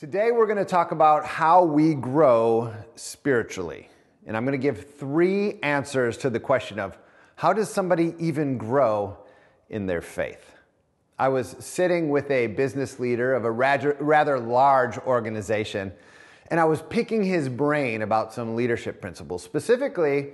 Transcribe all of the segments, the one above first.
Today, we're going to talk about how we grow spiritually. And I'm going to give three answers to the question of how does somebody even grow in their faith? I was sitting with a business leader of a rather large organization, and I was picking his brain about some leadership principles, specifically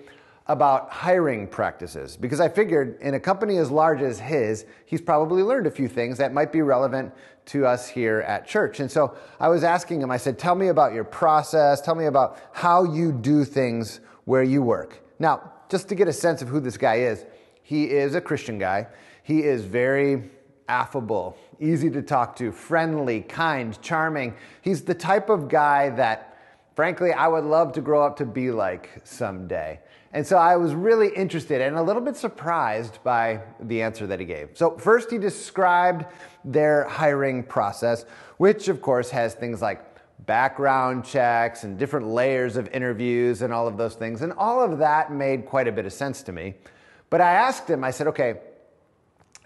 about hiring practices because I figured in a company as large as his, he's probably learned a few things that might be relevant to us here at church. And so I was asking him, I said, Tell me about your process, tell me about how you do things where you work. Now, just to get a sense of who this guy is, he is a Christian guy. He is very affable, easy to talk to, friendly, kind, charming. He's the type of guy that, frankly, I would love to grow up to be like someday. And so I was really interested and a little bit surprised by the answer that he gave. So, first, he described their hiring process, which of course has things like background checks and different layers of interviews and all of those things. And all of that made quite a bit of sense to me. But I asked him, I said, okay,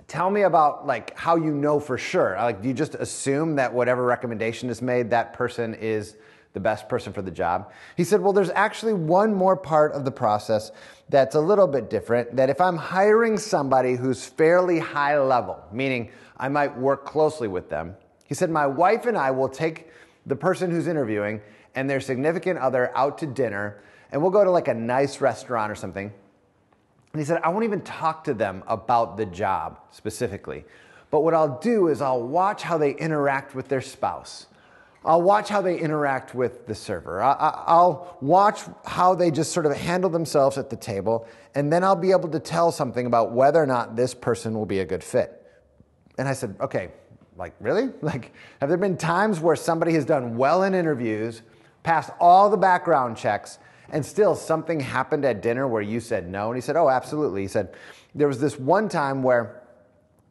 tell me about like how you know for sure. Like, do you just assume that whatever recommendation is made, that person is the best person for the job. He said, Well, there's actually one more part of the process that's a little bit different. That if I'm hiring somebody who's fairly high level, meaning I might work closely with them, he said, My wife and I will take the person who's interviewing and their significant other out to dinner, and we'll go to like a nice restaurant or something. And he said, I won't even talk to them about the job specifically. But what I'll do is I'll watch how they interact with their spouse. I'll watch how they interact with the server. I'll watch how they just sort of handle themselves at the table, and then I'll be able to tell something about whether or not this person will be a good fit. And I said, okay, like, really? Like, have there been times where somebody has done well in interviews, passed all the background checks, and still something happened at dinner where you said no? And he said, oh, absolutely. He said, there was this one time where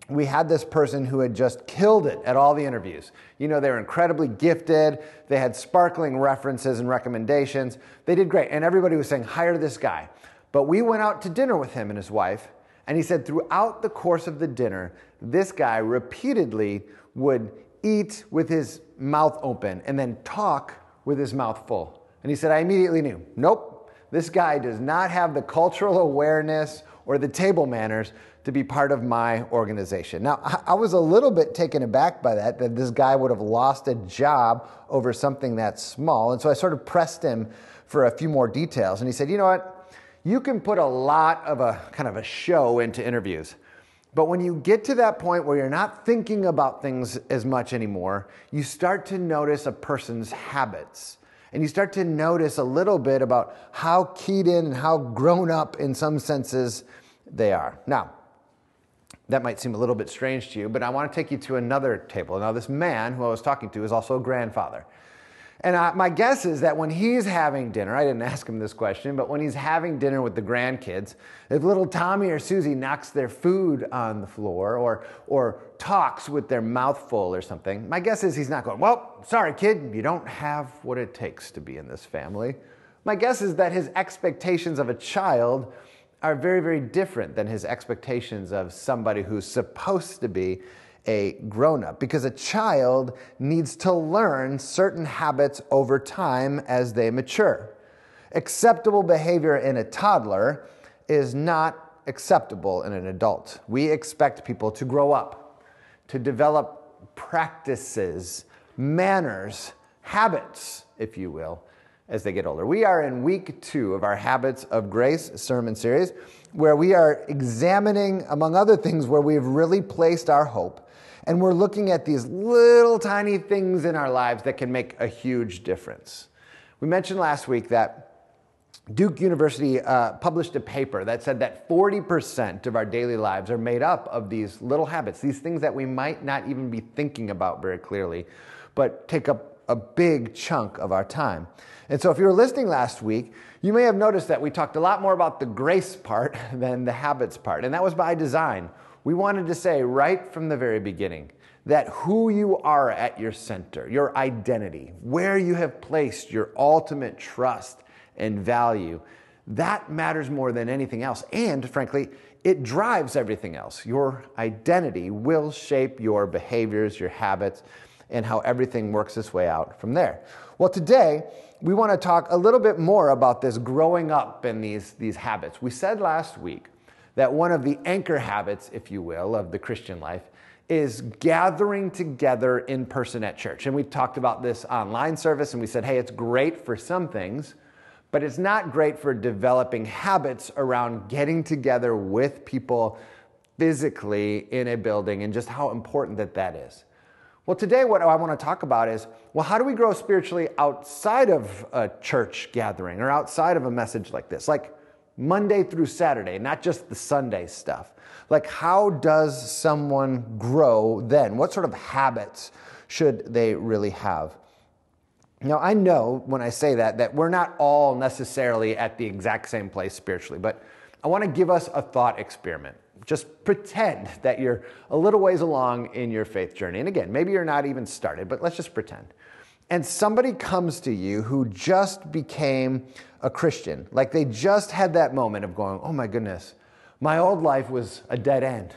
we had this person who had just killed it at all the interviews. You know, they were incredibly gifted. They had sparkling references and recommendations. They did great. And everybody was saying, hire this guy. But we went out to dinner with him and his wife. And he said, throughout the course of the dinner, this guy repeatedly would eat with his mouth open and then talk with his mouth full. And he said, I immediately knew, nope, this guy does not have the cultural awareness or the table manners to be part of my organization. Now, I was a little bit taken aback by that, that this guy would have lost a job over something that small. And so I sort of pressed him for a few more details. And he said, You know what? You can put a lot of a kind of a show into interviews. But when you get to that point where you're not thinking about things as much anymore, you start to notice a person's habits. And you start to notice a little bit about how keyed in and how grown up in some senses they are. Now, that might seem a little bit strange to you, but I want to take you to another table. Now, this man who I was talking to is also a grandfather. And I, my guess is that when he's having dinner, I didn't ask him this question, but when he's having dinner with the grandkids, if little Tommy or Susie knocks their food on the floor or, or talks with their mouth full or something, my guess is he's not going, Well, sorry, kid, you don't have what it takes to be in this family. My guess is that his expectations of a child are very, very different than his expectations of somebody who's supposed to be a grown up because a child needs to learn certain habits over time as they mature. Acceptable behavior in a toddler is not acceptable in an adult. We expect people to grow up, to develop practices, manners, habits, if you will, as they get older. We are in week two of our Habits of Grace sermon series, where we are examining, among other things, where we've really placed our hope. And we're looking at these little tiny things in our lives that can make a huge difference. We mentioned last week that Duke University uh, published a paper that said that 40% of our daily lives are made up of these little habits, these things that we might not even be thinking about very clearly, but take up a big chunk of our time. And so, if you were listening last week, you may have noticed that we talked a lot more about the grace part than the habits part. And that was by design. We wanted to say right from the very beginning that who you are at your center, your identity, where you have placed your ultimate trust and value, that matters more than anything else. And frankly, it drives everything else. Your identity will shape your behaviors, your habits, and how everything works its way out from there. Well, today, we want to talk a little bit more about this growing up in these, these habits. We said last week that one of the anchor habits, if you will, of the Christian life is gathering together in person at church. And we talked about this online service and we said, hey, it's great for some things, but it's not great for developing habits around getting together with people physically in a building and just how important that that is. Well, today, what I want to talk about is well, how do we grow spiritually outside of a church gathering or outside of a message like this? Like Monday through Saturday, not just the Sunday stuff. Like, how does someone grow then? What sort of habits should they really have? Now, I know when I say that, that we're not all necessarily at the exact same place spiritually, but I want to give us a thought experiment. Just pretend that you're a little ways along in your faith journey. And again, maybe you're not even started, but let's just pretend. And somebody comes to you who just became a Christian, like they just had that moment of going, oh my goodness, my old life was a dead end.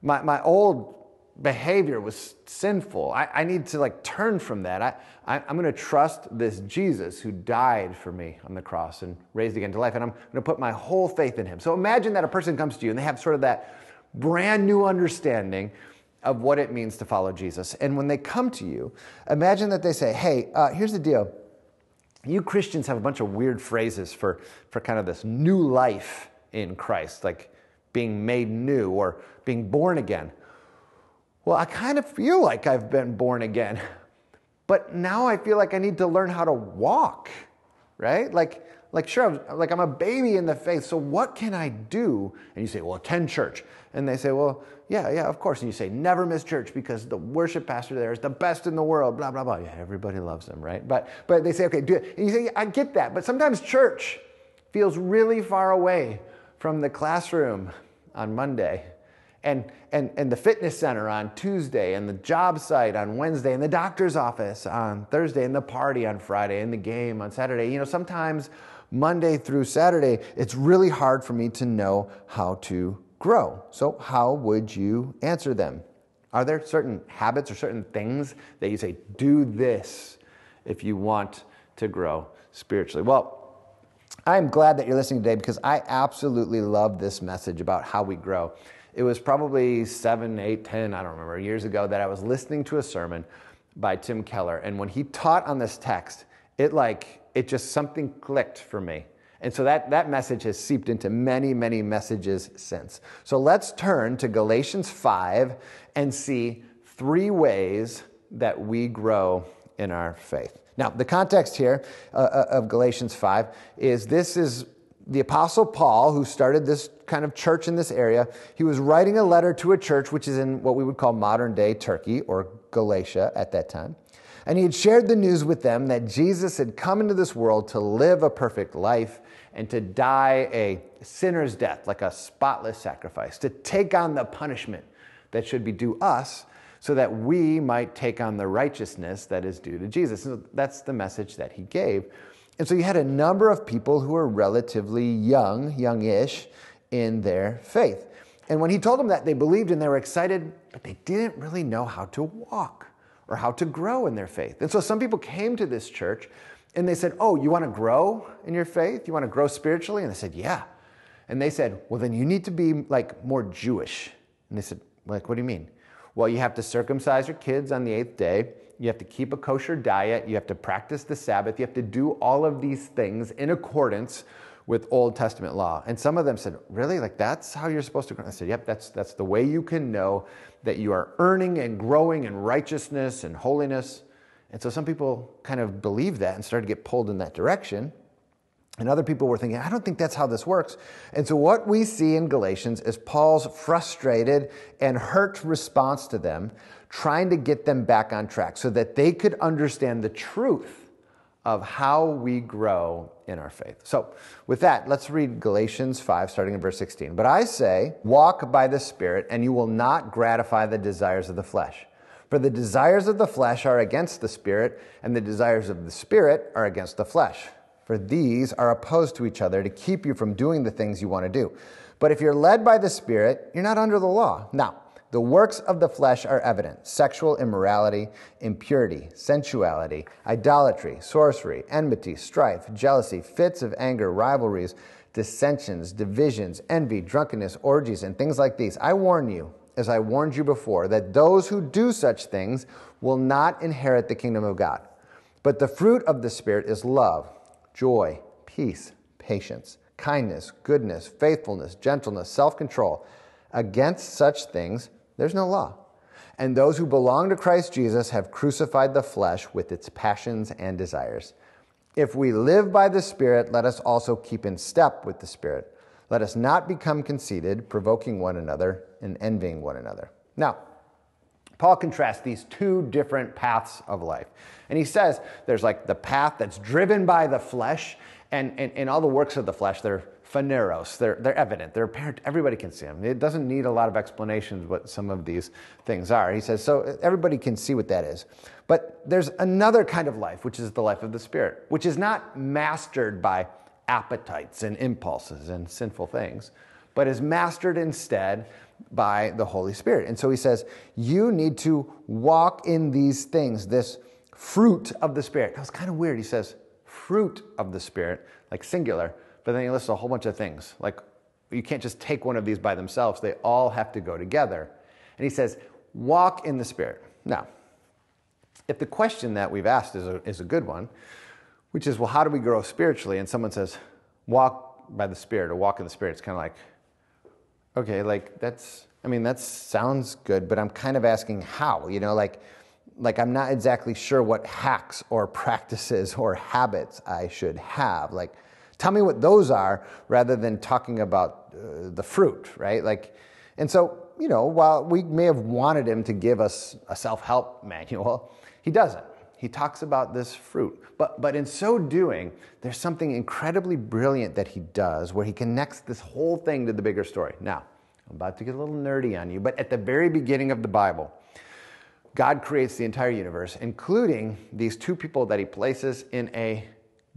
My, my old behavior was sinful. I, I need to like turn from that. I, I, am going to trust this Jesus who died for me on the cross and raised again to life, and I'm going to put my whole faith in him. So imagine that a person comes to you and they have sort of that brand new understanding of what it means to follow Jesus. And when they come to you, imagine that they say, Hey, uh, here's the deal. You Christians have a bunch of weird phrases for, for kind of this new life in Christ, like being made new or being born again. Well, I kind of feel like I've been born again, but now I feel like I need to learn how to walk, right? Like, like sure, like I'm a baby in the faith, so what can I do? And you say, well, attend church. And they say, well, yeah, yeah, of course. And you say, never miss church because the worship pastor there is the best in the world, blah, blah, blah. Yeah, everybody loves them, right? But, but they say, okay, do it. And you say, yeah, I get that. But sometimes church feels really far away from the classroom on Monday, and, and, and the fitness center on Tuesday, and the job site on Wednesday, and the doctor's office on Thursday, and the party on Friday, and the game on Saturday. You know, sometimes Monday through Saturday, it's really hard for me to know how to grow. So, how would you answer them? Are there certain habits or certain things that you say, do this if you want to grow spiritually? Well, I'm glad that you're listening today because I absolutely love this message about how we grow. It was probably seven, eight, ten, I don't remember, years ago that I was listening to a sermon by Tim Keller. And when he taught on this text, it like, it just something clicked for me. And so that, that message has seeped into many, many messages since. So let's turn to Galatians 5 and see three ways that we grow in our faith. Now, the context here uh, uh, of Galatians 5 is this is the Apostle Paul, who started this kind of church in this area. He was writing a letter to a church which is in what we would call modern day Turkey or Galatia at that time. And he had shared the news with them that Jesus had come into this world to live a perfect life and to die a sinner's death, like a spotless sacrifice, to take on the punishment that should be due us so that we might take on the righteousness that is due to Jesus. So that's the message that he gave. And so you had a number of people who were relatively young, youngish, in their faith. And when he told them that, they believed and they were excited, but they didn't really know how to walk or how to grow in their faith. And so some people came to this church and they said, Oh, you want to grow in your faith? You want to grow spiritually? And they said, Yeah. And they said, Well, then you need to be like more Jewish. And they said, Like, what do you mean? Well, you have to circumcise your kids on the eighth day. You have to keep a kosher diet. You have to practice the Sabbath. You have to do all of these things in accordance with Old Testament law. And some of them said, Really? Like that's how you're supposed to? Grow? I said, Yep, that's, that's the way you can know that you are earning and growing in righteousness and holiness. And so some people kind of believed that and started to get pulled in that direction. And other people were thinking, I don't think that's how this works. And so, what we see in Galatians is Paul's frustrated and hurt response to them, trying to get them back on track so that they could understand the truth of how we grow in our faith. So, with that, let's read Galatians 5, starting in verse 16. But I say, walk by the Spirit, and you will not gratify the desires of the flesh. For the desires of the flesh are against the Spirit, and the desires of the Spirit are against the flesh for these are opposed to each other to keep you from doing the things you want to do. But if you're led by the Spirit, you're not under the law. Now, The works of the flesh are evident sexual immorality, impurity, sensuality, idolatry, sorcery, enmity, strife, jealousy, fits of anger, rivalries, dissensions, divisions, envy, drunkenness, orgies, and things like these. I warn you, as I warned you before, that those who do such things will not inherit the kingdom of God. But the fruit of the Spirit is love, joy, peace, patience, kindness, goodness, faithfulness, gentleness, self control. Against such things, there's no law. And those who belong to Christ Jesus have crucified the flesh with its passions and desires. If we live by the Spirit, let us also keep in step with the Spirit. Let us not become conceited, provoking one another and envying one another. Now, Paul contrasts these two different paths of life. And he says there's like the path that's driven by the flesh, and, and, and all the works of the flesh, they're phaneros. They're, they're evident. They're apparent. Everybody can see them. It doesn't need a lot of explanations what some of these things are. He says, so everybody can see what that is. But there's another kind of life, which is the life of the Spirit, which is not mastered by appetites and impulses and sinful things, but is mastered instead by the Holy Spirit. And so he says, you need to walk in these things, this fruit of the Spirit. That was kind of weird. He says, fruit of the Spirit, like singular but then he lists a whole bunch of things. Like you can't just take one of these by themselves, they all have to go together. And he says, walk in the Spirit. Now, if the question that we've asked is a, is a good one, which is, well, how do we grow spiritually? And someone says, walk by the Spirit or walk in the Spirit, it's kind of like, okay, like that's, I mean, that sounds good, but I'm kind of asking how, you know, like, like I'm not exactly sure what hacks or practices or habits I should have. Like, Tell me what those are rather than talking about uh, the fruit, right? Like, and so, you know, while we may have wanted him to give us a self help manual, he doesn't. He talks about this fruit. But, but in so doing, there's something incredibly brilliant that he does where he connects this whole thing to the bigger story. Now, I'm about to get a little nerdy on you, but at the very beginning of the Bible, God creates the entire universe, including these two people that he places in a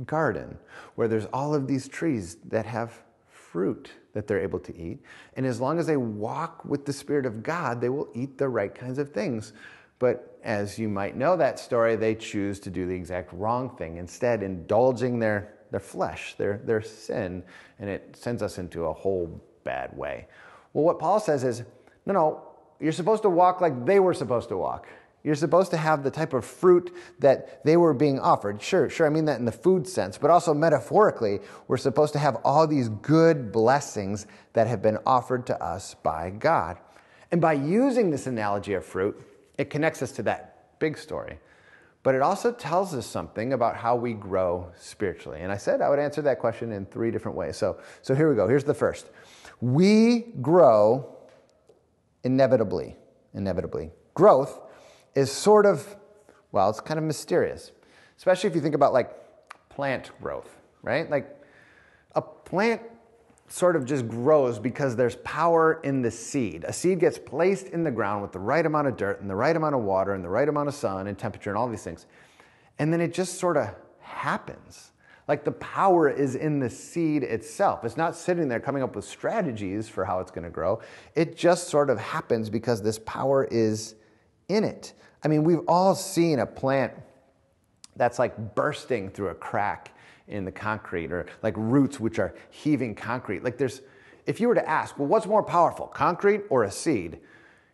garden where there's all of these trees that have fruit that they're able to eat. And as long as they walk with the Spirit of God, they will eat the right kinds of things. But as you might know that story, they choose to do the exact wrong thing, instead, indulging their, their flesh, their, their sin, and it sends us into a whole bad way. Well, what Paul says is no, no, you're supposed to walk like they were supposed to walk. You're supposed to have the type of fruit that they were being offered. Sure, sure, I mean that in the food sense, but also metaphorically, we're supposed to have all these good blessings that have been offered to us by God. And by using this analogy of fruit, it connects us to that big story. But it also tells us something about how we grow spiritually. And I said I would answer that question in three different ways. So, so here we go. Here's the first We grow inevitably. Inevitably. Growth is sort of, well, it's kind of mysterious, especially if you think about like plant growth, right? Like a plant sort of just grows because there's power in the seed. A seed gets placed in the ground with the right amount of dirt and the right amount of water and the right amount of sun and temperature and all these things. And then it just sort of happens. Like the power is in the seed itself. It's not sitting there coming up with strategies for how it's going to grow. It just sort of happens because this power is in it. I mean, we've all seen a plant that's like bursting through a crack in the concrete or like roots which are heaving concrete. Like there's, if you were to ask, well, what's more powerful, concrete or a seed?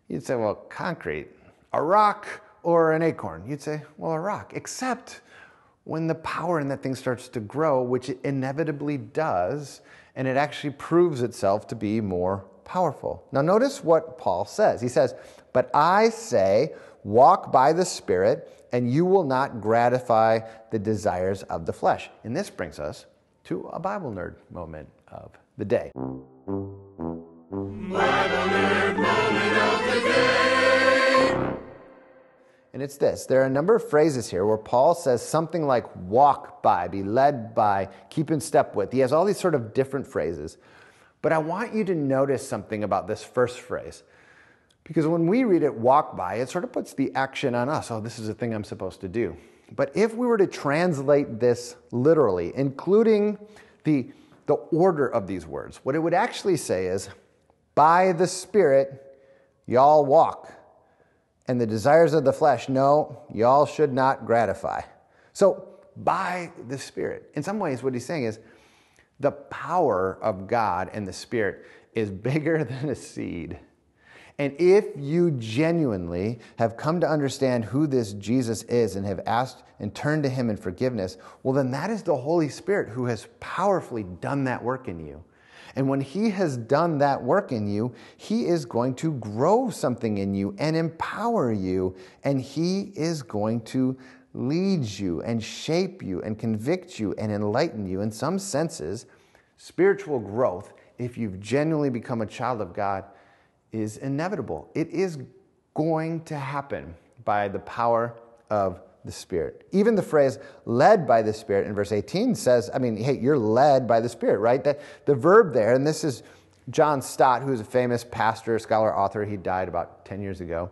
You'd say, well, concrete. A rock or an acorn? You'd say, well, a rock. Except when the power in that thing starts to grow, which it inevitably does, and it actually proves itself to be more powerful. Now, notice what Paul says. He says, But I say, walk by the Spirit, and you will not gratify the desires of the flesh. And this brings us to a Bible nerd moment of the day. Bible nerd moment of the day. And it's this there are a number of phrases here where Paul says something like walk by, be led by, keep in step with. He has all these sort of different phrases. But I want you to notice something about this first phrase. Because when we read it walk by, it sort of puts the action on us. Oh, this is a thing I'm supposed to do. But if we were to translate this literally, including the, the order of these words, what it would actually say is, by the Spirit, y'all walk. And the desires of the flesh, no, y'all should not gratify. So, by the Spirit. In some ways, what he's saying is the power of God and the Spirit is bigger than a seed. And if you genuinely have come to understand who this Jesus is and have asked and turned to him in forgiveness, well, then that is the Holy Spirit who has powerfully done that work in you. And when He has done that work in you, He is going to grow something in you and empower you. And He is going to lead you and shape you and convict you and enlighten you. In some senses, spiritual growth, if you've genuinely become a child of God, is inevitable. It is going to happen by the power of the Spirit. Even the phrase led by the Spirit in verse 18 says, I mean, hey, you're led by the Spirit, right? That the verb there, and this is John Stott, who's a famous pastor, scholar, author. He died about 10 years ago.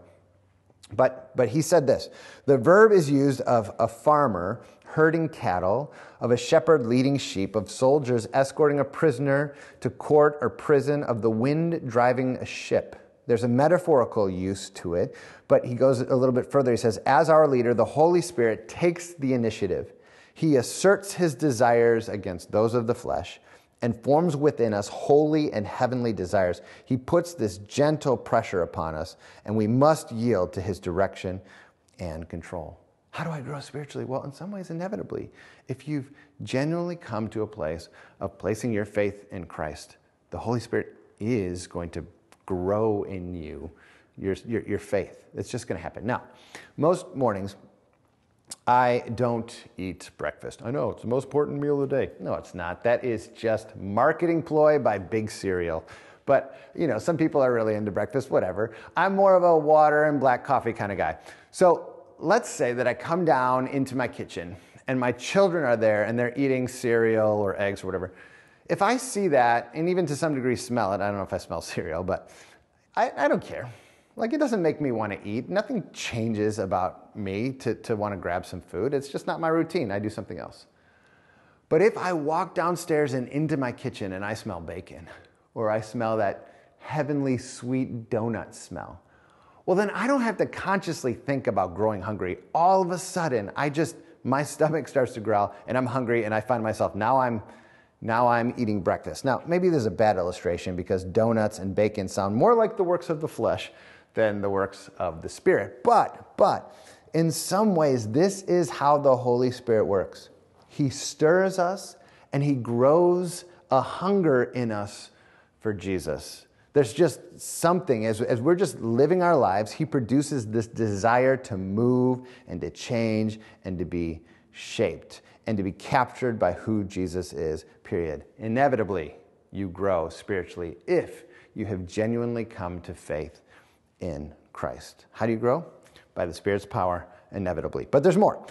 But, but he said this the verb is used of a farmer herding cattle, of a shepherd leading sheep, of soldiers escorting a prisoner to court or prison, of the wind driving a ship. There's a metaphorical use to it, but he goes a little bit further. He says, As our leader, the Holy Spirit takes the initiative. He asserts his desires against those of the flesh and forms within us holy and heavenly desires. He puts this gentle pressure upon us, and we must yield to his direction and control. How do I grow spiritually? Well, in some ways, inevitably. If you've genuinely come to a place of placing your faith in Christ, the Holy Spirit is going to grow in you your, your, your faith. It's just going to happen. Now, most mornings, I don't eat breakfast. I know it's the most important meal of the day. No, it's not. That is just marketing ploy by Big Cereal. But, you know, some people are really into breakfast, whatever. I'm more of a water and black coffee kind of guy. So let's say that I come down into my kitchen and my children are there and they're eating cereal or eggs or whatever. If I see that, and even to some degree smell it, I don't know if I smell cereal, but I, I don't care. Like, it doesn't make me want to eat. Nothing changes about me to, to want to grab some food. It's just not my routine. I do something else. But if I walk downstairs and into my kitchen and I smell bacon, or I smell that heavenly sweet donut smell, well, then I don't have to consciously think about growing hungry. All of a sudden, I just, my stomach starts to growl and I'm hungry and I find myself, now I'm now I'm eating breakfast. Now, maybe there's a bad illustration because donuts and bacon sound more like the works of the flesh than the works of the Spirit. But, but, in some ways, this is how the Holy Spirit works. He stirs us and He grows a hunger in us for Jesus. There's just something, as, as we're just living our lives, He produces this desire to move and to change and to be shaped and to be captured by who Jesus is, period. Inevitably, you grow spiritually if you have genuinely come to faith in Christ. How do you grow? By the Spirit's power, inevitably. But there's more.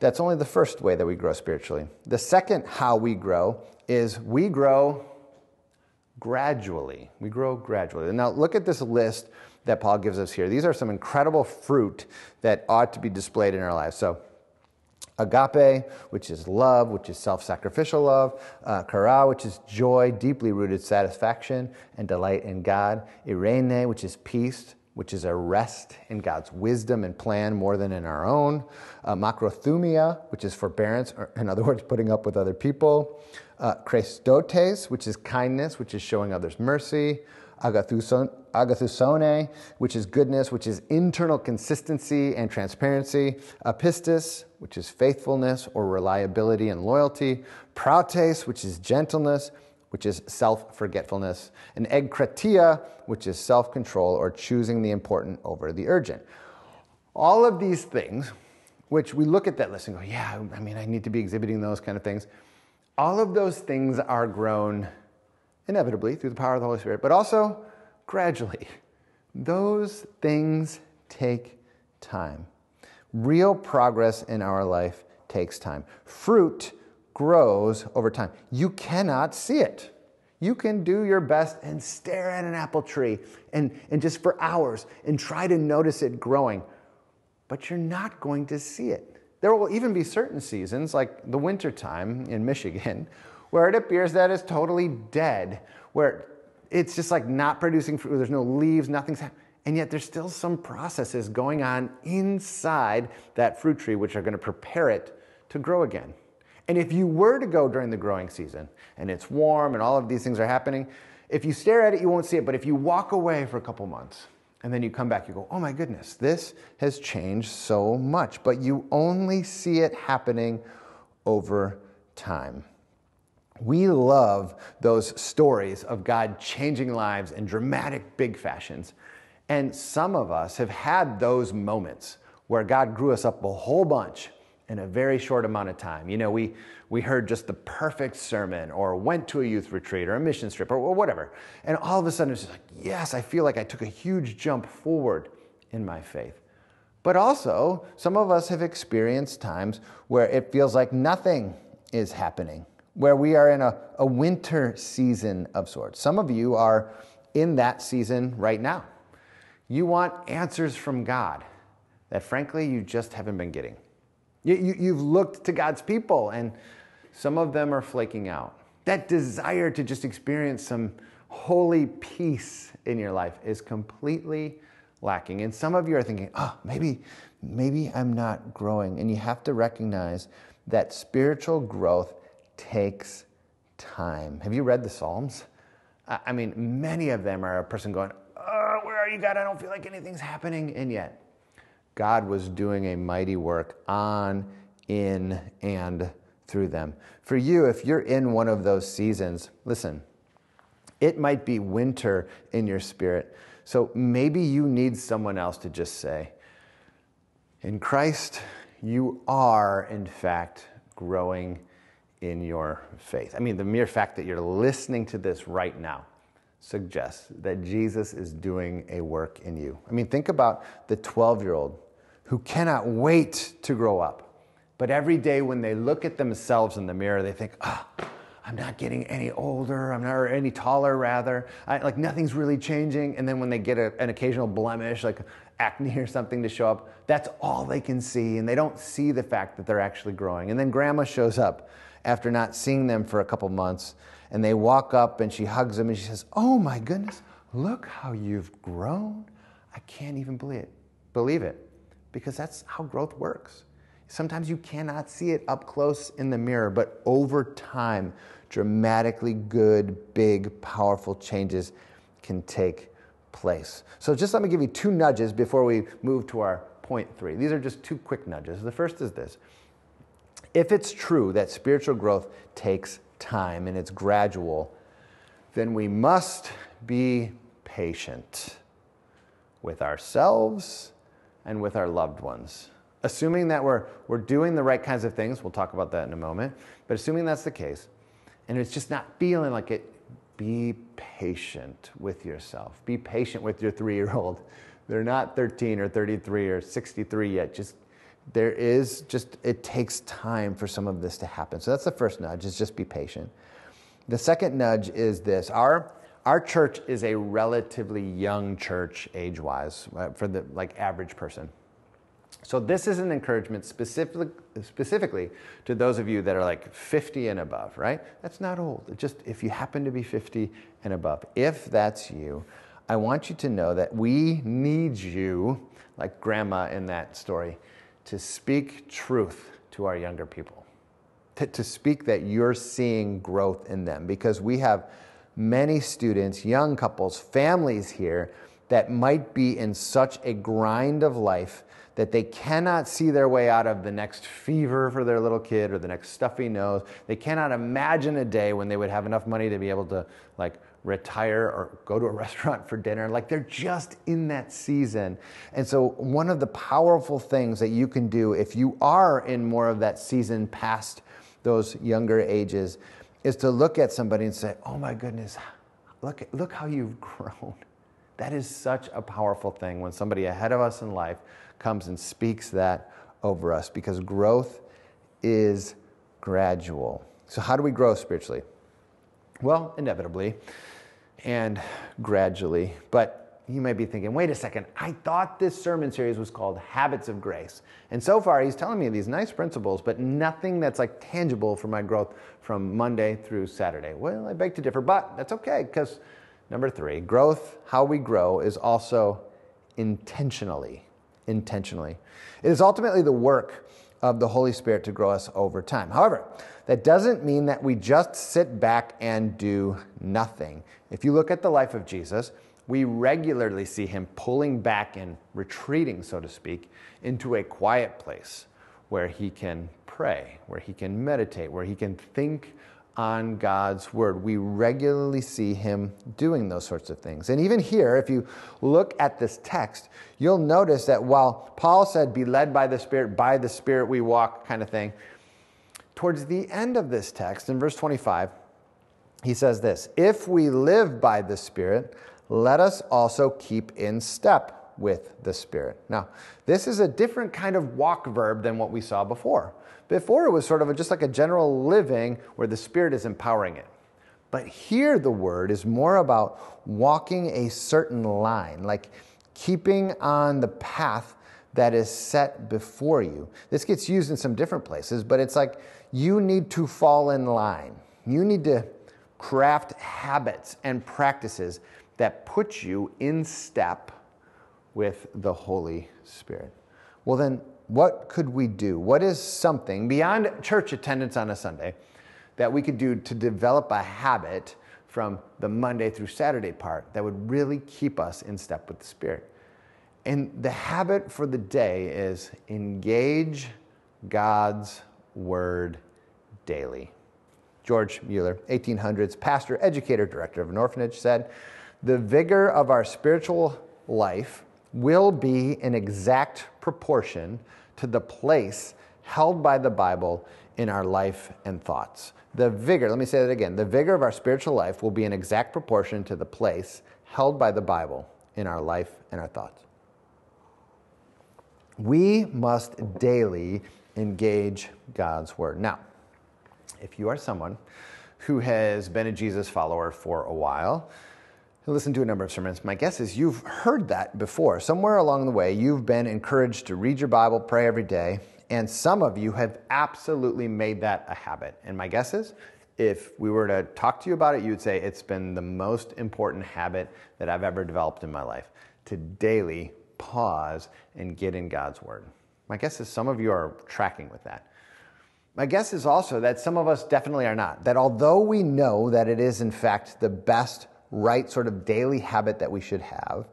That's only the first way that we grow spiritually. The second how we grow is we grow gradually. We grow gradually. Now, look at this list that Paul gives us here. These are some incredible fruit that ought to be displayed in our lives. So, agape, which is love, which is self sacrificial love, uh, chara, which is joy, deeply rooted satisfaction and delight in God, eirene, which is peace, which is a rest in God's wisdom and plan more than in our own, uh, makrothumia, which is forbearance, or in other words, putting up with other people, uh, Christotes, which is kindness, which is showing others mercy, agathusone, which is goodness, which is internal consistency and transparency, apistis, which is faithfulness or reliability and loyalty, prautes, which is gentleness, which is self forgetfulness, and egkratia, which is self control or choosing the important over the urgent. All of these things, which we look at that list and go, yeah, I mean, I need to be exhibiting those kind of things. All of those things are grown inevitably through the power of the Holy Spirit, but also gradually. Those things take time. Real progress in our life takes time. Fruit grows over time. You cannot see it. You can do your best and stare at an apple tree and, and just for hours and try to notice it growing, but you're not going to see it. There will even be certain seasons, like the wintertime in Michigan, where it appears that it's totally dead, where it's just like not producing fruit, there's no leaves, nothing's happening. And yet, there's still some processes going on inside that fruit tree which are going to prepare it to grow again. And if you were to go during the growing season and it's warm and all of these things are happening, if you stare at it, you won't see it. But if you walk away for a couple months and then you come back, you go, oh my goodness, this has changed so much. But you only see it happening over time. We love those stories of God changing lives in dramatic, big fashions. And some of us have had those moments where God grew us up a whole bunch in a very short amount of time. You know, we, we heard just the perfect sermon or went to a youth retreat or a mission trip or, or whatever. And all of a sudden it's just like, yes, I feel like I took a huge jump forward in my faith. But also, some of us have experienced times where it feels like nothing is happening, where we are in a, a winter season of sorts. Some of you are in that season right now. You want answers from God that, frankly, you just haven't been getting. You, have looked to God's people, and some of them are flaking out. That desire to just experience some holy peace in your life is completely lacking. And some of you are thinking, oh, maybe, maybe I'm not growing. And you have to recognize that spiritual growth takes time. Have you read the Psalms? I mean, many of them are a person going, oh, where are you, God? I don't feel like anything's happening. And yet, God was doing a mighty work on, in, and through them. For you, if you're in one of those seasons, listen, it might be winter in your spirit. So maybe you need someone else to just say, in Christ, you are, in fact, growing in your faith. I mean, the mere fact that you're listening to this right now suggests that Jesus is doing a work in you. I mean, think about the 12 year old who cannot wait to grow up. But every day when they look at themselves in the mirror, they think, ah, oh, I'm not getting any older, I'm not any taller, rather. I, like nothing's really changing. And then when they get a, an occasional blemish, like acne or something to show up, that's all they can see. And they don't see the fact that they're actually growing. And then grandma shows up after not seeing them for a couple months. And they walk up and she hugs them and she says, Oh my goodness, look how you've grown. I can't even believe it. Believe it because that's how growth works. Sometimes you cannot see it up close in the mirror, but over time, dramatically good, big, powerful changes can take place. So, just let me give you two nudges before we move to our point three. These are just two quick nudges. The first is this if it's true that spiritual growth takes time and it's gradual, then we must be patient with ourselves and with our loved ones. Assuming that we're, we're doing the right kinds of things, we'll talk about that in a moment, but assuming that's the case, and it's just not feeling like it, be patient with yourself. Be patient with your three year old. They're not 13 or 33 or 63 yet. Just there is just it takes time for some of this to happen. So that's the first nudge is just be patient. The second nudge is this. Our our church is a relatively young church age wise uh, for the like average person. So this is an encouragement specific, specifically to those of you that are like 50 and above, right? That's not old. It just if you happen to be 50 and above, if that's you, I want you to know that we need you, like grandma in that story, to speak truth to our younger people. To, to speak that you're seeing growth in them because we have many students, young couples, families here that might be in such a grind of life that they cannot see their way out of the next fever for their little kid or the next stuffy nose. They cannot imagine a day when they would have enough money to be able to like retire or go to a restaurant for dinner. Like they're just in that season. And so, one of the powerful things that you can do if you are in more of that season past those younger ages is to look at somebody and say, oh my goodness, look, look how you've grown. That is such a powerful thing when somebody ahead of us in life comes and speaks that over us because growth is gradual. So, how do we grow spiritually? Well, inevitably and gradually, but you might be thinking, wait a second, I thought this sermon series was called Habits of Grace. And so far, he's telling me these nice principles, but nothing that's like tangible for my growth from Monday through Saturday. Well, I beg to differ, but that's okay, because number three, growth, how we grow, is also intentionally. Intentionally. It is ultimately the work of the Holy Spirit to grow us over time. However, that doesn't mean that we just sit back and do nothing. If you look at the life of Jesus, we regularly see him pulling back and retreating, so to speak, into a quiet place where he can pray, where he can meditate, where he can think on God's word. We regularly see him doing those sorts of things. And even here, if you look at this text, you'll notice that while Paul said, be led by the Spirit, by the Spirit we walk, kind of thing, towards the end of this text, in verse 25, he says this If we live by the Spirit, let us also keep in step with the Spirit. Now, this is a different kind of walk verb than what we saw before. Before it was sort of a, just like a general living where the Spirit is empowering it. But here the word is more about walking a certain line, like keeping on the path that is set before you. This gets used in some different places, but it's like you need to fall in line. You need to craft habits and practices that puts you in step with the Holy Spirit. Well, then, what could we do? What is something beyond church attendance on a Sunday that we could do to develop a habit from the Monday through Saturday part that would really keep us in step with the Spirit? And the habit for the day is engage God's Word daily. George Mueller, 1800s, pastor, educator, director of an orphanage, said, The vigor of our spiritual life will be in exact proportion to the place held by the Bible in our life and thoughts. The vigor, let me say that again, the vigor of our spiritual life will be in exact proportion to the place held by the Bible in our life and our thoughts. We must daily engage God's word. Now, if you are someone who has been a Jesus follower for a while, listened to a number of sermons, my guess is you've heard that before. Somewhere along the way, you've been encouraged to read your Bible, pray every day, and some of you have absolutely made that a habit. And my guess is if we were to talk to you about it, you would say it's been the most important habit that I've ever developed in my life to daily pause and get in God's Word. My guess is some of you are tracking with that. My guess is also that some of us definitely are not. That although we know that it is, in fact, the best, right sort of daily habit that we should have,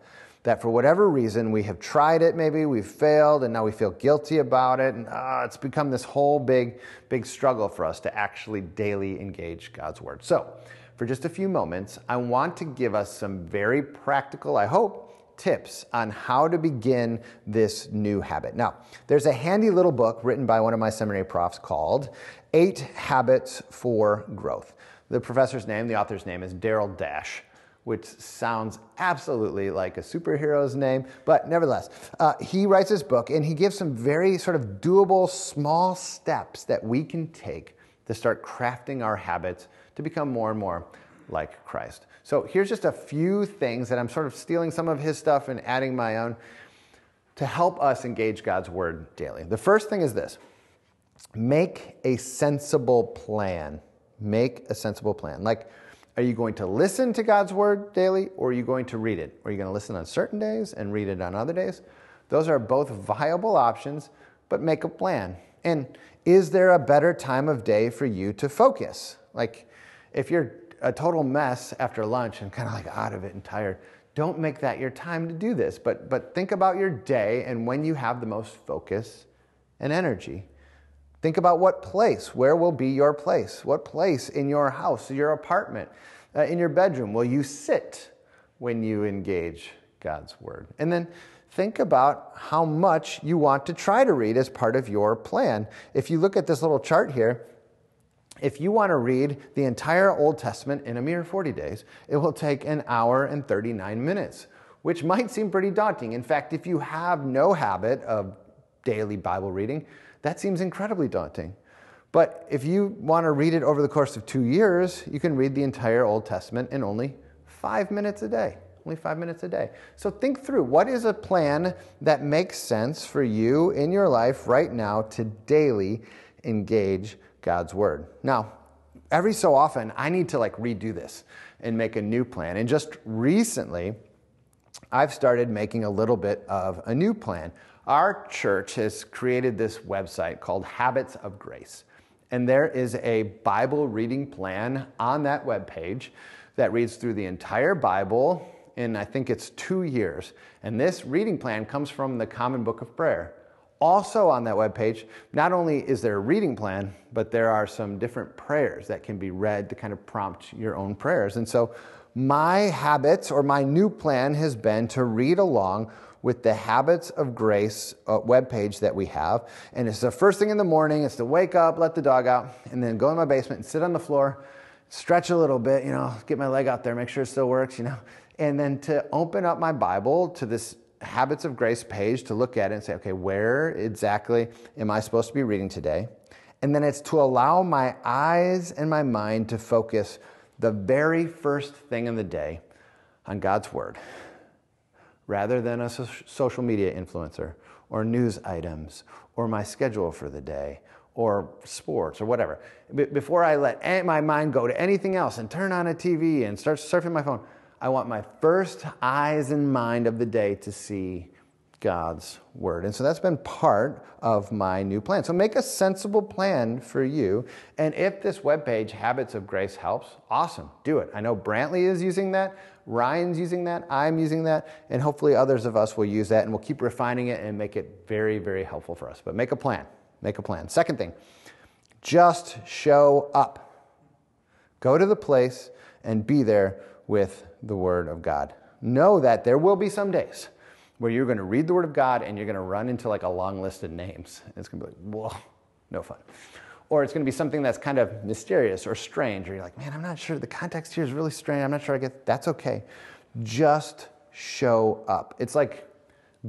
that for whatever reason we have tried it, maybe we've failed, and now we feel guilty about it, and uh, it's become this whole big, big struggle for us to actually daily engage God's Word. So, for just a few moments, I want to give us some very practical, I hope, tips on how to begin this new habit. Now, there's a handy little book written by one of my seminary profs called Eight Habits for Growth. The professor's name, the author's name is Darryl Dash which sounds absolutely like a superhero's name, but nevertheless, uh, he writes this book and he gives some very sort of doable small steps that we can take to start crafting our habits to become more and more like Christ. So here's just a few things that I'm sort of stealing some of his stuff and adding my own to help us engage God's word daily. The first thing is this make a sensible plan. Make a sensible plan. Like, are you going to listen to God's word daily or are you going to read it? Are you going to listen on certain days and read it on other days? Those are both viable options, but make a plan. And is there a better time of day for you to focus? Like, if you're a total mess after lunch and kind of like out of it and tired, don't make that your time to do this. But, but think about your day and when you have the most focus and energy. Think about what place, where will be your place? What place in your house, your apartment, uh, in your bedroom will you sit when you engage God's Word? And then think about how much you want to try to read as part of your plan. If you look at this little chart here, if you want to read the entire Old Testament in a mere 40 days, it will take an hour and 39 minutes, which might seem pretty daunting. In fact, if you have no habit of daily Bible reading, that seems incredibly daunting. But if you want to read it over the course of two years, you can read the entire Old Testament in only five minutes a day. Only five minutes a day. So think through what is a plan that makes sense for you in your life right now to daily engage God's word. Now, every so often, I need to like redo this and make a new plan. And just recently, I've started making a little bit of a new plan. Our church has created this website called Habits of Grace. And there is a Bible reading plan on that webpage that reads through the entire Bible in, I think it's two years. And this reading plan comes from the Common Book of Prayer. Also on that webpage, not only is there a reading plan, but there are some different prayers that can be read to kind of prompt your own prayers. And so my habits or my new plan has been to read along with the Habits of Grace uh, webpage that we have. And it's the first thing in the morning, it's to wake up, let the dog out, and then go in my basement and sit on the floor, stretch a little bit, you know, get my leg out there, make sure it still works, you know. And then to open up my Bible to this Habits of Grace page to look at it and say, okay, where exactly am I supposed to be reading today? And then it's to allow my eyes and my mind to focus the very first thing in the day on God's Word rather than a social media influencer or news items or my schedule for the day or sports or whatever. Before I let my mind go to anything else and turn on a TV and start surfing my phone, I want my first eyes and mind of the day to see God's word. And so that's been part of my new plan. So make a sensible plan for you. And if this webpage, Habits of Grace, helps, awesome, do it. I know Brantley is using that. Ryan's using that, I'm using that, and hopefully others of us will use that and we'll keep refining it and make it very, very helpful for us. But make a plan. Make a plan. Second thing, just show up. Go to the place and be there with the Word of God. Know that there will be some days where you're going to read the Word of God and you're going to run into like a long list of names. It's going to be like, whoa, no fun or it's going to be something that's kind of mysterious or strange, or you're like, man, I'm not sure. The context here is really strange. I'm not sure I get. That's okay. Just show up. It's like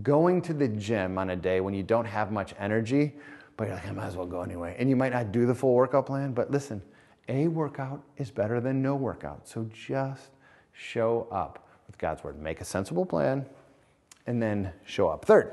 going to the gym on a day when you don't have much energy, but you're like, I might as well go anyway. And you might not do the full workout plan, but listen, a workout is better than no workout. So just show up with God's word. Make a sensible plan and then show up. Third,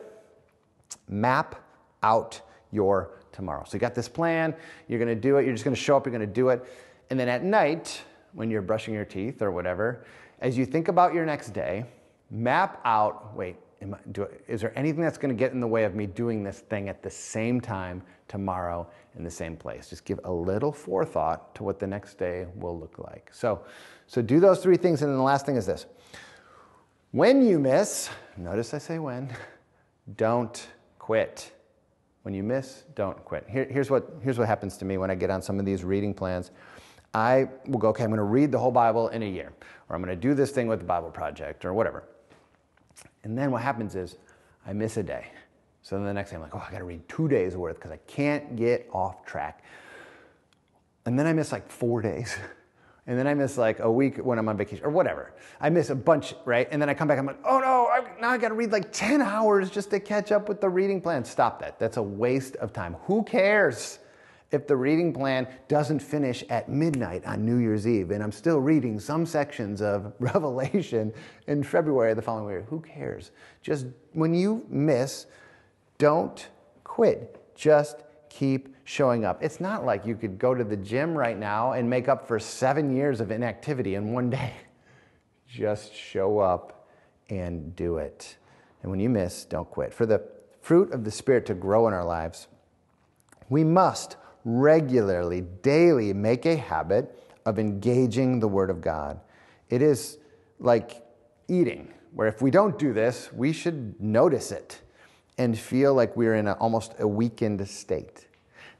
map out your tomorrow. So you got this plan, you're going to do it, you're just going to show up, you're going to do it. And then at night, when you're brushing your teeth or whatever, as you think about your next day, map out wait, I, do, is there anything that's going to get in the way of me doing this thing at the same time tomorrow in the same place? Just give a little forethought to what the next day will look like. So, so do those three things. And then the last thing is this when you miss, notice I say when, don't quit. When you miss, don't quit. Here, here's, what, here's what happens to me when I get on some of these reading plans. I will go, okay, I'm going to read the whole Bible in a year, or I'm going to do this thing with the Bible Project, or whatever. And then what happens is I miss a day. So then the next day I'm like, oh, I got to read two days worth because I can't get off track. And then I miss like four days. and then I miss like a week when I'm on vacation or whatever. I miss a bunch, right? And then I come back, I'm like, oh no, I, now I got to read like 10 hours just to catch up with the reading plan. Stop that. That's a waste of time. Who cares if the reading plan doesn't finish at midnight on New Year's Eve and I'm still reading some sections of Revelation in February of the following year? Who cares? Just when you miss, don't quit. Just keep showing up. It's not like you could go to the gym right now and make up for seven years of inactivity in one day. Just show up and do it. And when you miss, don't quit. For the fruit of the Spirit to grow in our lives, we must regularly, daily make a habit of engaging the Word of God. It is like eating, where if we don't do this, we should notice it and feel like we're in a, almost a weakened state.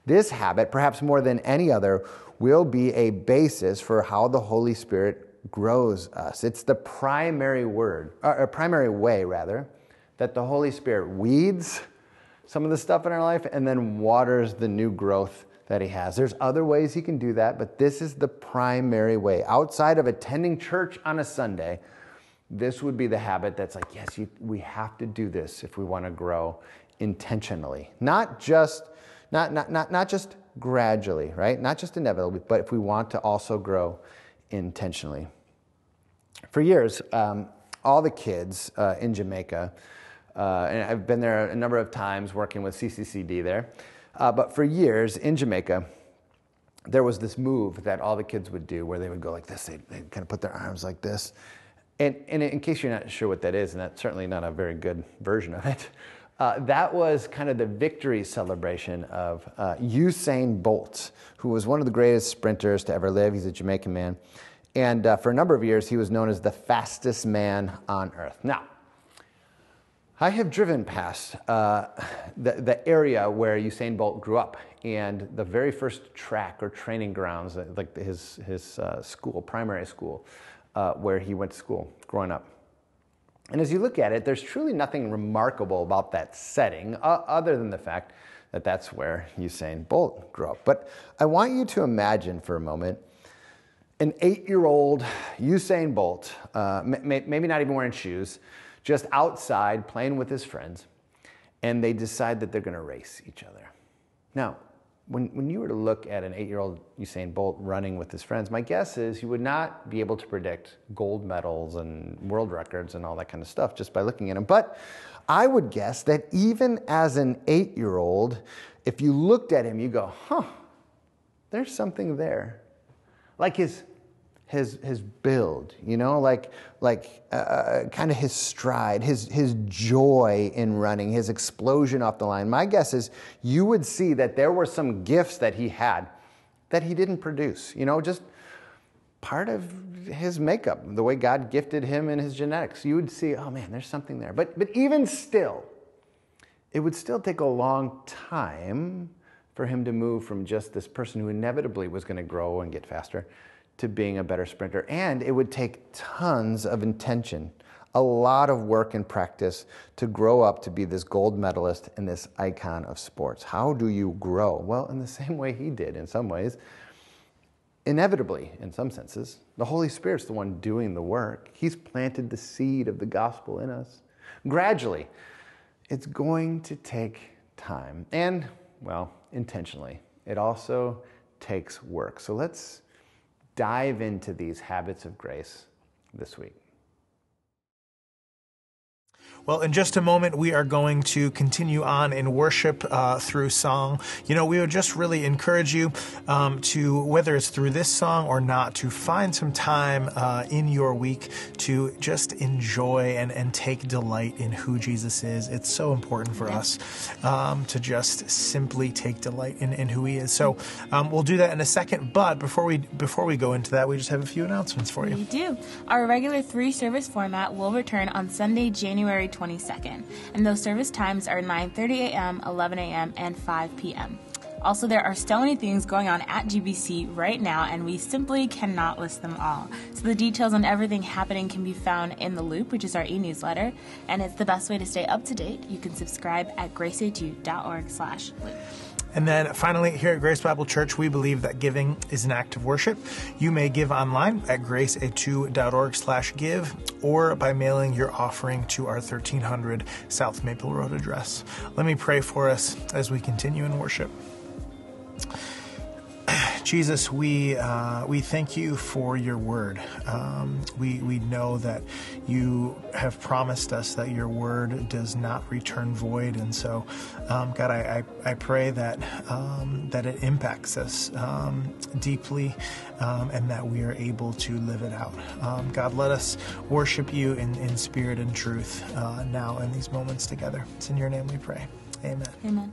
This habit, perhaps more than any other, will be a basis for how the Holy Spirit grows us. It's the primary word, or primary way, rather, that the Holy Spirit weeds some of the stuff in our life and then waters the new growth that He has. There's other ways He can do that, but this is the primary way. Outside of attending church on a Sunday, this would be the habit that's like, yes, you, we have to do this if we want to grow intentionally. Not just, not, not, not, not just gradually, right? Not just inevitably, but if we want to also grow intentionally. For years, um, all the kids uh, in Jamaica, uh, and I've been there a number of times working with CCCD there, uh, but for years in Jamaica, there was this move that all the kids would do where they would go like this. They'd, they'd kind of put their arms like this And, and in case you're not sure what that is, and that's certainly not a very good version of it, uh, that was kind of the victory celebration of uh, Usain Bolt, who was one of the greatest sprinters to ever live. He's a Jamaican man. And uh, for a number of years, he was known as the fastest man on earth. Now, I have driven past uh, the, the area where Usain Bolt grew up, and the very first track or training grounds, like his, his uh, school, primary school, uh, where he went to school growing up. And as you look at it, there's truly nothing remarkable about that setting uh, other than the fact that that's where Usain Bolt grew up. But I want you to imagine for a moment an eight year old Usain Bolt, uh, maybe not even wearing shoes, just outside playing with his friends, and they decide that they're going to race each other. Now, when, when you were to look at an eight year old Usain Bolt running with his friends, my guess is you would not be able to predict gold medals and world records and all that kind of stuff just by looking at him. But I would guess that even as an eight year old, if you looked at him, you go, huh, there's something there. Like his his his build, you know, like like uh, uh kind of his stride, his his joy in running, his explosion off the line. My guess is you would see that there were some gifts that he had that he didn't produce. You know, just part of his makeup, the way God gifted him in his genetics. You would see, oh man, there's something there. But but even still, it would still take a long time for him to move from just this person who inevitably was going to grow and get faster to being a better sprinter. And it would take tons of intention, a lot of work and practice to grow up to be this gold medalist and this icon of sports. How do you grow? Well, in the same way he did, in some ways. Inevitably, in some senses, the Holy Spirit's the one doing the work. He's planted the seed of the gospel in us. Gradually, it's going to take time and, well, intentionally. It also takes work. So let's dive into these habits of grace this week. Well, in just a moment, we are going to continue on in worship uh, through song. You know, we would just really encourage you um, to, whether it's through this song or not, to find some time uh, in your week to just enjoy and, and take delight in who Jesus is. It's so important for us um, to just simply take delight in, in who He is. So um, we'll do that in a second. But before we before we go into that, we just have a few announcements for you. We do. Our regular three service format will return on Sunday, January 22nd, and those service times are 9:30 a.m., 11 a.m., and 5 p.m. Also, there are so many things going on at GBC right now, and we simply cannot list them all. So, the details on everything happening can be found in The Loop, which is our e-newsletter, and it's the best way to stay up to date. You can subscribe at gracea2.org/loop. And then finally, here at Grace Bible Church, we believe that giving is an act of worship. You may give online at gracea2.org slash give or by mailing your offering to our 1300 South Maple Road address. Let me pray for us as we continue in worship. Jesus, we uh, we thank you for your word. Um, we we know that you have promised us that your word does not return void, and so, um, God, I, I, I pray that um, that it impacts us um, deeply, um, and that we are able to live it out. Um, God, let us worship you in, in spirit and truth uh, now in these moments together. It's in your name we pray. Amen. Amen.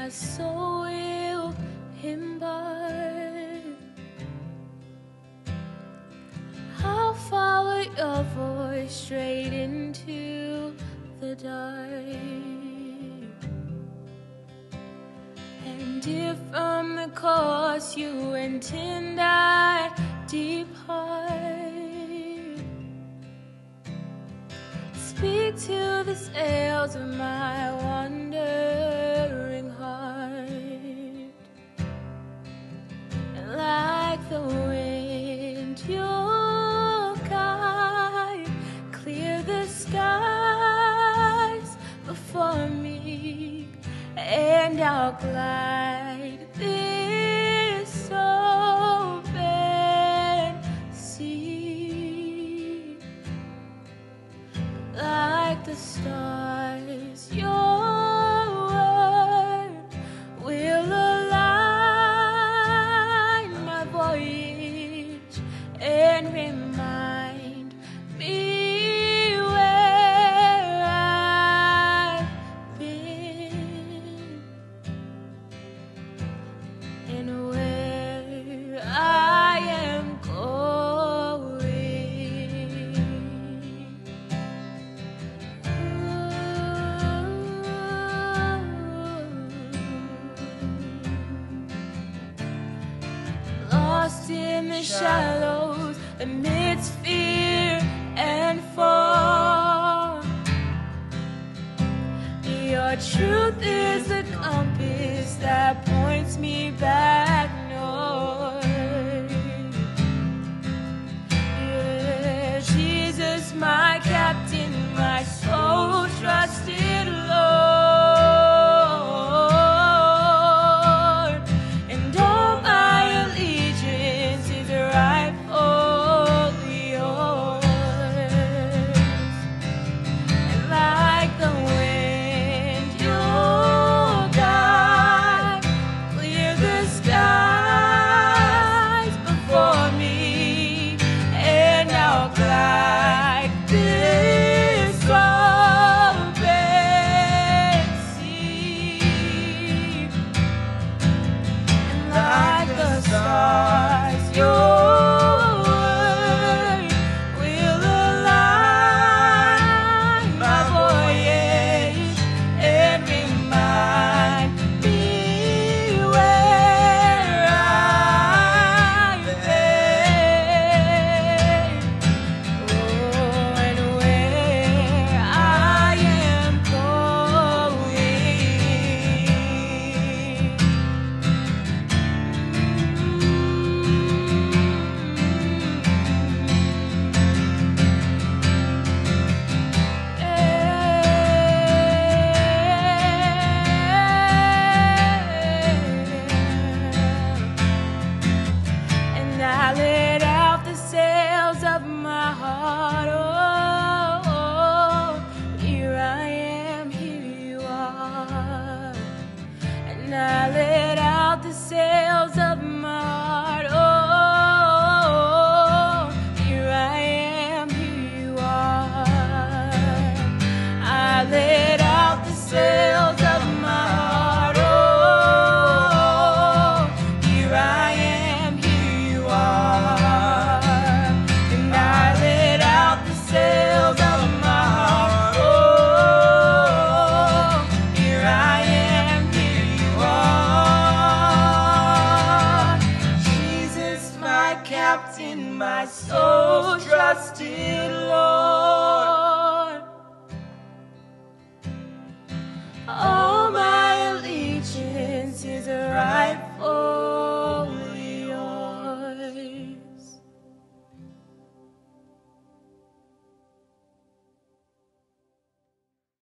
My soul will impart. I'll follow your voice straight into the dark. And if from the course you intend I depart, speak to the sails of my wandering and our cloud. truth is the compass that points me back.